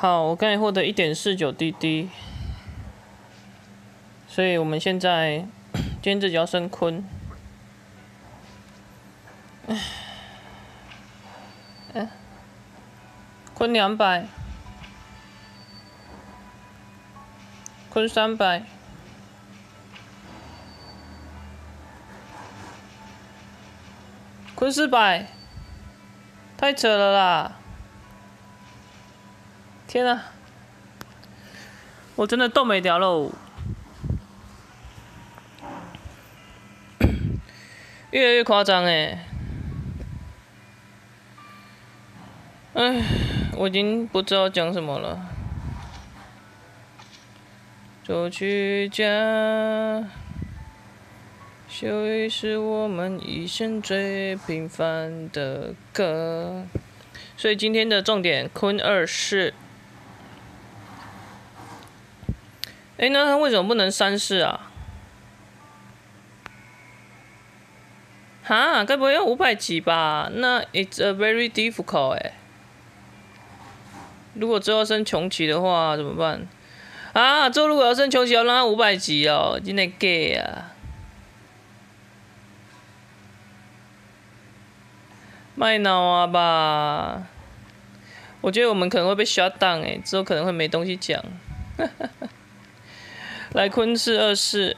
好，我刚才获得一点四九滴滴，所以我们现在 今天这集要升坤，哎，坤两百，坤三百，坤四百，太扯了啦！天啊，我真的动没掉喽！越来越夸张哎！哎，我已经不知道讲什么了。作曲家，修一是我们一生最平凡的歌。所以今天的重点，坤二世。哎，那他为什么不能三四啊？哈，该不会要五百级吧？那 it's a very difficult 哎。如果之后升穷奇的话怎么办？啊，之后如果要升穷奇，要让他五百级哦，真的 gay 啊！卖脑啊吧！我觉得我们可能会被 shut down 哎，之后可能会没东西讲。来坤四二四，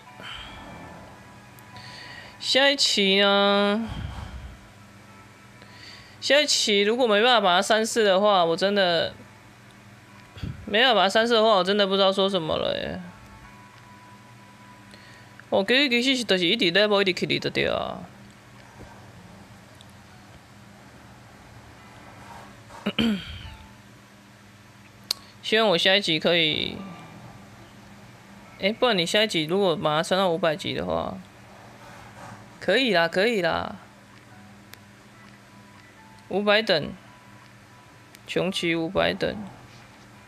下一期呢？下一期如果没办法把它三四的话，我真的没办法把它三四的话，我真的不知道说什么了耶。我其实其实是就是一直 level 一直 keep 的对啊。希望我下一集可以。哎，不然你下一集如果把它升到五百级的话，可以啦，可以啦，五百等，穷奇五百等，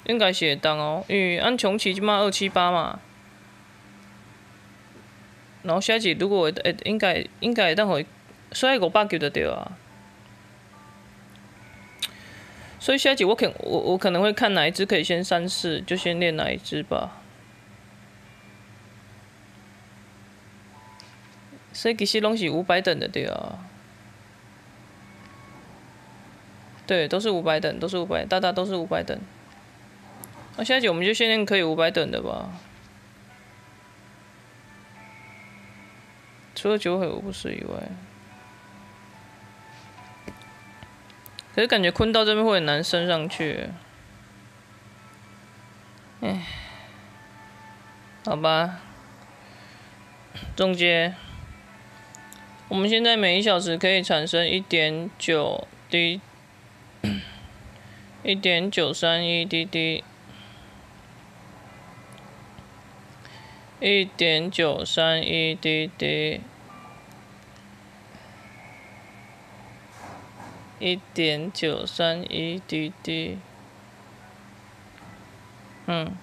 应该是会当哦，因为按穷奇即码二七八嘛，然后下一集如果会，应该应该会当会刷五百级就对啊，所以下一集我可我我可能会看哪一只可以先三四，就先练哪一只吧。所以其实拢是五百等的对啊，对，都是五百等，都是五百，大大都是五百等。那下集我们就先练可以五百等的吧。除了九尾我不是以外，可是感觉坤到这边会很难升上去。哎，好吧，中间。我们现在每一小时可以产生一点九滴，一点九三一滴滴，一点九三一滴滴，一点九三一滴滴，嗯。